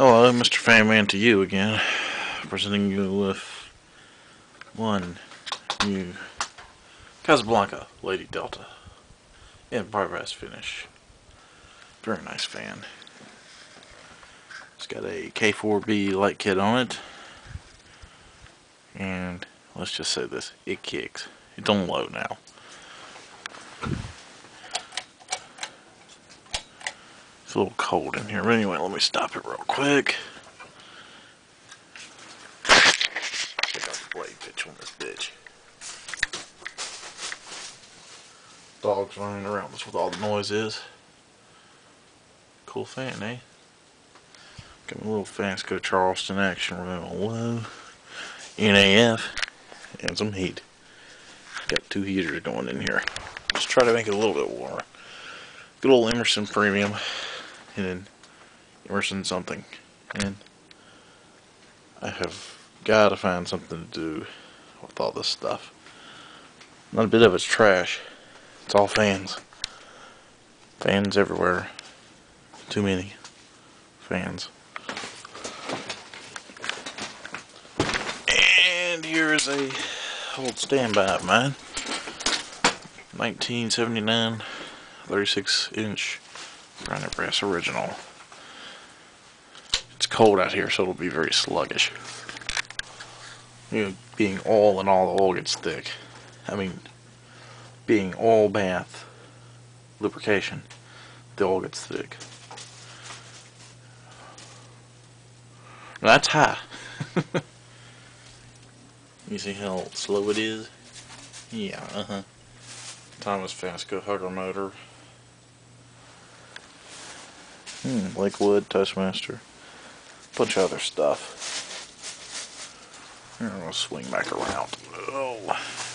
Oh, Hello, Mr. Fanman to you again. Presenting you with one new Casablanca Lady Delta in Parvest finish. Very nice fan. It's got a K4B light kit on it. And let's just say this, it kicks. It don't load now. It's a little cold in here, but anyway, let me stop it real quick. The blade pitch on this bitch. Dogs running around, that's what all the noise is. Cool fan, eh? Got my little Fansco Charleston action remote low. NAF, and some heat. Got two heaters going in here. Just try to make it a little bit warmer. Good old Emerson Premium and then Emerson something. And I have got to find something to do with all this stuff. Not a bit of it's trash. It's all fans. Fans everywhere. Too many fans. And here is a old standby of mine. 1979 36 inch Granite Brass Original. It's cold out here, so it'll be very sluggish. You know, being all and all, the oil gets thick. I mean, being all bath lubrication, the oil gets thick. That's high. you see how slow it is? Yeah, uh-huh. Thomas Fansco Hugger motor. Hmm, Lakewood, Touchmaster. Bunch of other stuff. Here, I'll swing back around. Oh.